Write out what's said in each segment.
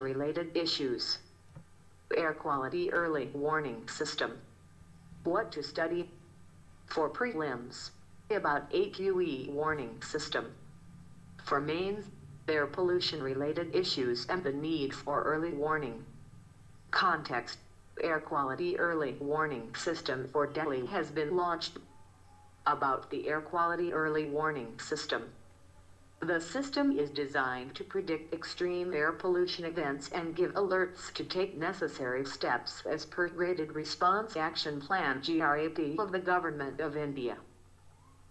related issues. Air quality early warning system. What to study for prelims about AQE warning system. For mains, air pollution related issues and the need for early warning. Context Air quality early warning system for Delhi has been launched. About the air quality early warning system. The system is designed to predict extreme air pollution events and give alerts to take necessary steps as per Graded Response Action Plan GRAP of the Government of India.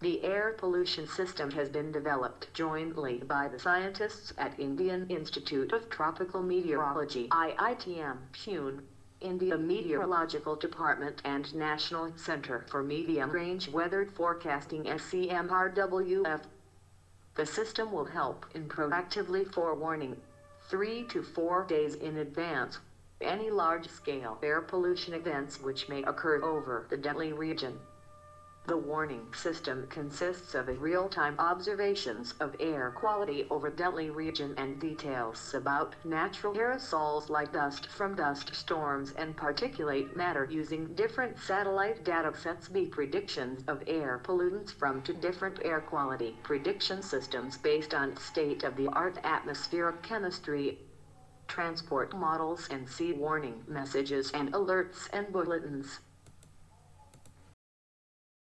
The air pollution system has been developed jointly by the scientists at Indian Institute of Tropical Meteorology IITM Pune, India Meteorological Department and National Center for Medium Range Weather Forecasting NCMRWF the system will help in proactively forewarning, three to four days in advance, any large-scale air pollution events which may occur over the Delhi region. The warning system consists of real-time observations of air quality over Delhi region and details about natural aerosols like dust from dust storms and particulate matter using different satellite data sets B predictions of air pollutants from two different air quality prediction systems based on state-of-the-art atmospheric chemistry transport models and see warning messages and alerts and bulletins.